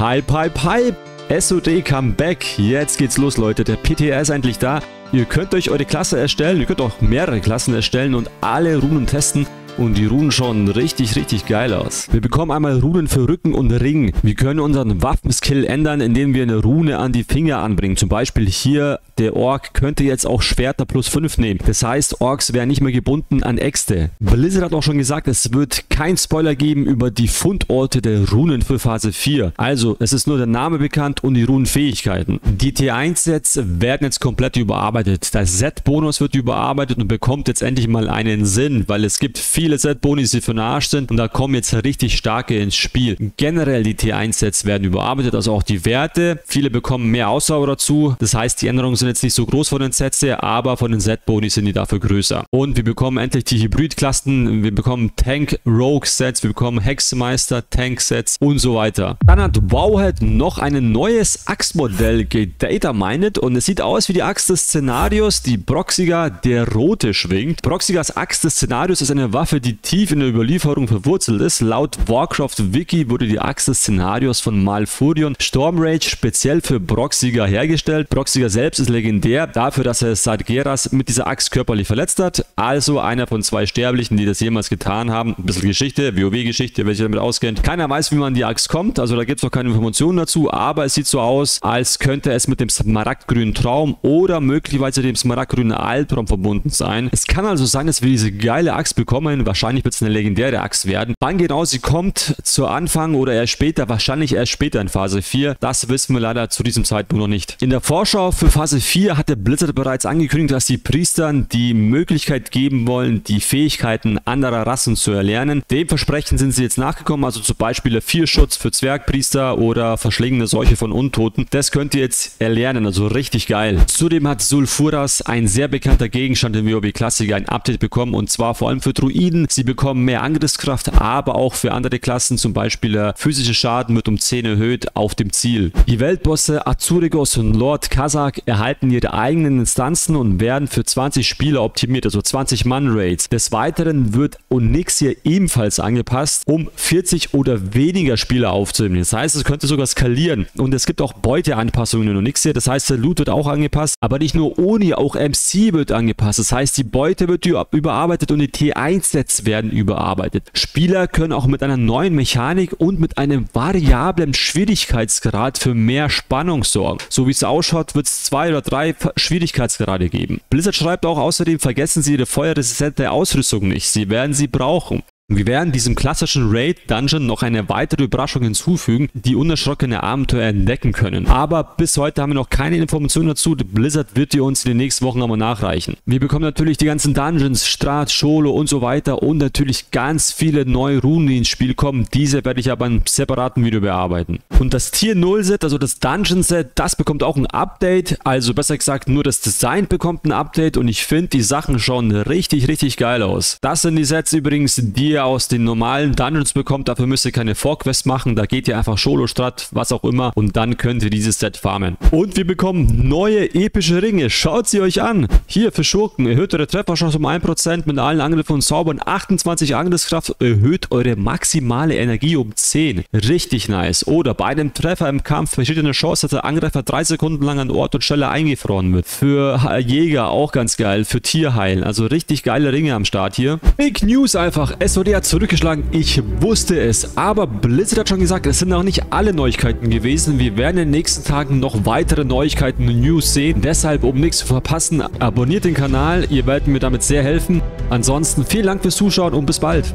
Hype, Hype, Hype! SOD come back. Jetzt geht's los, Leute. Der PTR ist endlich da. Ihr könnt euch eure Klasse erstellen. Ihr könnt auch mehrere Klassen erstellen und alle Runen testen. Und die Runen schauen richtig, richtig geil aus. Wir bekommen einmal Runen für Rücken und Ring. Wir können unseren Waffenskill ändern, indem wir eine Rune an die Finger anbringen. Zum Beispiel hier, der Ork könnte jetzt auch Schwerter plus 5 nehmen. Das heißt, Orks wären nicht mehr gebunden an Äxte. Blizzard hat auch schon gesagt, es wird kein Spoiler geben über die Fundorte der Runen für Phase 4. Also, es ist nur der Name bekannt und die Runenfähigkeiten. Die T1-Sets werden jetzt komplett überarbeitet. Der Set-Bonus wird überarbeitet und bekommt jetzt endlich mal einen Sinn, weil es gibt viele viele Set-Bonis, die für den Arsch sind und da kommen jetzt richtig starke ins Spiel. Generell die T1-Sets werden überarbeitet, also auch die Werte. Viele bekommen mehr Ausdauer dazu. Das heißt, die Änderungen sind jetzt nicht so groß von den her, aber von den Set-Bonis sind die dafür größer. Und wir bekommen endlich die Hybrid-Klassen. Wir bekommen Tank-Rogue-Sets, wir bekommen Hexmeister, Tank-Sets und so weiter. Dann hat Wowhead noch ein neues Axtmodell gedatamined und es sieht aus wie die Axt des Szenarios, die Broxiga der Rote schwingt. Broxigas Axt des Szenarios ist eine Waffe, die tief in der Überlieferung verwurzelt ist. Laut Warcraft-Wiki wurde die Axt des Szenarios von Malfurion Stormrage speziell für Broxiger hergestellt. Broxiger selbst ist legendär dafür, dass er Sargeras mit dieser Axt körperlich verletzt hat. Also einer von zwei Sterblichen, die das jemals getan haben. Ein bisschen Geschichte, WoW-Geschichte, sich damit auskennt. Keiner weiß, wie man die Axt kommt, also da gibt es noch keine Informationen dazu, aber es sieht so aus, als könnte es mit dem smaragdgrünen Traum oder möglicherweise dem smaragdgrünen Albtraum verbunden sein. Es kann also sein, dass wir diese geile Axt bekommen, Wahrscheinlich wird es eine legendäre Axt werden. Wann genau sie kommt, zu Anfang oder erst später, wahrscheinlich erst später in Phase 4, das wissen wir leider zu diesem Zeitpunkt noch nicht. In der Vorschau für Phase 4 hat der Blizzard bereits angekündigt, dass die Priestern die Möglichkeit geben wollen, die Fähigkeiten anderer Rassen zu erlernen. Dem Versprechen sind sie jetzt nachgekommen, also zum Beispiel der Vierschutz für Zwergpriester oder verschlingende Seuche von Untoten. Das könnt ihr jetzt erlernen, also richtig geil. Zudem hat Sulfuras, ein sehr bekannter Gegenstand im WoW Klassiker, ein Update bekommen und zwar vor allem für Druiden. Sie bekommen mehr Angriffskraft, aber auch für andere Klassen, zum Beispiel der physische Schaden wird um 10 erhöht auf dem Ziel. Die Weltbosse Azurigos und Lord Kazak erhalten ihre eigenen Instanzen und werden für 20 Spieler optimiert, also 20 Mann-Raids. Des Weiteren wird Onyxia ebenfalls angepasst, um 40 oder weniger Spieler aufzunehmen. Das heißt, es könnte sogar skalieren. Und es gibt auch Beuteanpassungen in Onyxia. Das heißt, der Loot wird auch angepasst. Aber nicht nur Oni, auch MC wird angepasst. Das heißt, die Beute wird überarbeitet und die T1 der Sets werden überarbeitet. Spieler können auch mit einer neuen Mechanik und mit einem variablen Schwierigkeitsgrad für mehr Spannung sorgen. So wie es ausschaut, wird es zwei oder drei Schwierigkeitsgrade geben. Blizzard schreibt auch außerdem, vergessen Sie Ihre feuerresistente Ausrüstung nicht. Sie werden sie brauchen. Wir werden diesem klassischen Raid-Dungeon noch eine weitere Überraschung hinzufügen, die unerschrockene Abenteuer entdecken können. Aber bis heute haben wir noch keine Informationen dazu. Blizzard wird die uns in den nächsten Wochen aber nachreichen. Wir bekommen natürlich die ganzen Dungeons, Strat, Scholo und so weiter und natürlich ganz viele neue Runen, die ins Spiel kommen. Diese werde ich aber in einem separaten Video bearbeiten. Und das Tier 0 Set, also das Dungeon Set, das bekommt auch ein Update. Also besser gesagt, nur das Design bekommt ein Update und ich finde, die Sachen schauen richtig, richtig geil aus. Das sind die Sets übrigens, die ihr aus den normalen Dungeons bekommt. Dafür müsst ihr keine Vorquest machen. Da geht ihr einfach Solo-Strat, was auch immer. Und dann könnt ihr dieses Set farmen. Und wir bekommen neue epische Ringe. Schaut sie euch an. Hier für Schurken. Erhöht eure Trefferchance um 1% mit allen Angriffen und Zaubern. 28 Angriffskraft. Erhöht eure maximale Energie um 10. Richtig nice. Oder bei einem Treffer im Kampf besteht eine Chance, dass der Angreifer 3 Sekunden lang an Ort und Stelle eingefroren wird. Für Jäger auch ganz geil. Für Tierheilen. Also richtig geile Ringe am Start hier. Big News einfach. SOD SOD hat zurückgeschlagen, ich wusste es. Aber Blizzard hat schon gesagt, es sind noch nicht alle Neuigkeiten gewesen. Wir werden in den nächsten Tagen noch weitere Neuigkeiten und News sehen. Deshalb, um nichts zu verpassen, abonniert den Kanal. Ihr werdet mir damit sehr helfen. Ansonsten vielen Dank fürs Zuschauen und bis bald.